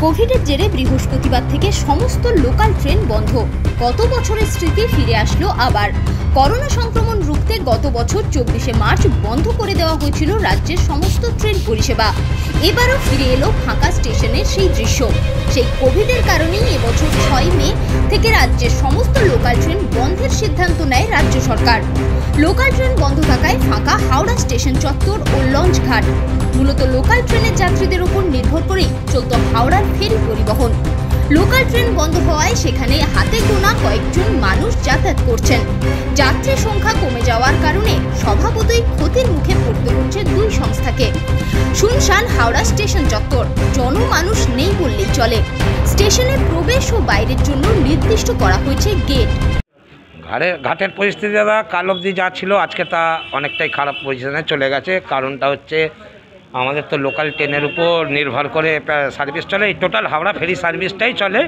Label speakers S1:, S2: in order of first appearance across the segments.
S1: কোভিডের জেরে বৃহস্পতিবার থেকে সমস্ত লোকাল ট্রেন বন্ধ। গত বছরের স্মৃতি ফিরে আসলো আবার। করোনা সংক্রমণ রুখতে গত বছর চব্বিশে মার্চ বন্ধ করে দেওয়া হয়েছিল রাজ্যের সমস্ত ট্রেন পরিষেবা। এবারও ফিরে এলো ফাঁকা স্টেশনের সেই দৃশ্য। সেই কোভিডের কারণেই এবছর ছয় মে থেকে রাজ্যের সমস্ত লোকাল ট্রেন বন্ধের সিদ্ধান্ত নেয় রাজ্য সরকার। লোকাল ট্রেন বন্ধ থাকায় ফাঁকা হাওড়া স্টেশন চত্বর ও লঞ্চ ঘাট। মূলত লোকাল ট্রেনের যাত্রীদের উপর নির্ভর করেই চলত হাওড়ার ফেরি পরিবহন। লোকাল ট্রেন বন্ধ হওয়ায় সেখানে হাতে গোনা কয়েকজন মানুষ যাতায়াত করছেন। যাত্রী সংখ্যা কমে যাওয়ার কারণে স্বভাবতই ক্ষতির মুখে পড়তে হচ্ছে দুই সংস্থাকে। শুনশান হাওড়া স্টেশন চত্বর। জনমানুষ নেই বললেই চলে। স্টেশনে প্রবেশ ও বাইরের জন্য নির্দিষ্ট করা হয়েছে গেট
S2: ঘাটে ঘাটের পরিস্থিতি দাদা কাল অবধি যা ছিল আজকে তা অনেকটাই খারাপ পজিশনে চলে গেছে। কারণটা হচ্ছে আমাদের তো লোকাল ট্রেনের উপর নির্ভর করে সার্ভিস চলে। এই টোটাল হাওড়া ফেরি সার্ভিসটাই চলে।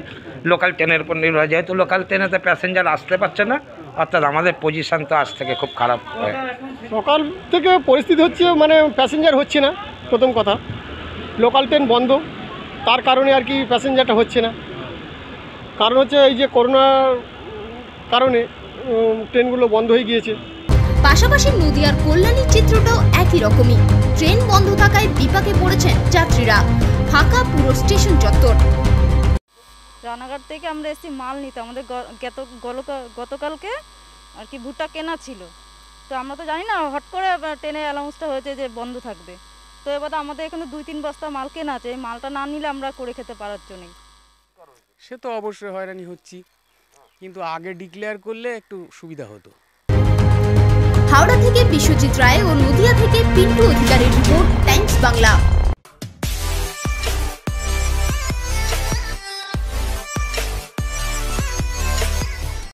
S2: লোকাল ট্রেনের উপর নির্ভর যেহেতু লোকাল ট্রেনেতে প্যাসেঞ্জার আসতে পারছে না অর্থাৎ আমাদের পজিশান তো আজ থেকে খুব খারাপ হয়
S3: সকাল থেকে পরিস্থিতি হচ্ছে মানে প্যাসেঞ্জার হচ্ছে না। প্রথম কথা লোকাল ট্রেন বন্ধ তার কারণে আর কি প্যাসেঞ্জারটা হচ্ছে না। কারণ হচ্ছে এই যে করোনার কারণে ট্রেনগুলো বন্ধ হয়ে গিয়েছে।
S1: পাশাপাশি নদিয়ার কল্যাণী চিত্রটাও একই রকমই। ট্রেন বন্ধ থাকায় বিপাকে পড়েছেন যাত্রীরা। ফাঁকা পুরো স্টেশন চত্বর।
S4: রানাঘাট থেকে আমরা এসেছি মাল নিতে। আমাদের গতকালকে আর কি ভুট্টা কেনা ছিল। তো আমরা তো জানি না হট করে ট্রেনে অ্যানাউন্সটা হয়েছে যে বন্ধ থাকবে। তো এবার আমাদের এখানে দুই তিন বস্তা মাল কেনা আছে মালটা না নিলে আমরা করে খেতে পারার জন্যই
S5: সে তো অবশ্যই হয়রানি হচ্ছি কিন্তু আগে ডিক্লেয়ার করলে একটু সুবিধা হতো।
S1: হাওড়া থেকে বিশ্বজিৎ রায় ও নদিয়া থেকে পিন্টু অধিকারীর রিপোর্ট টাইমস বাংলা।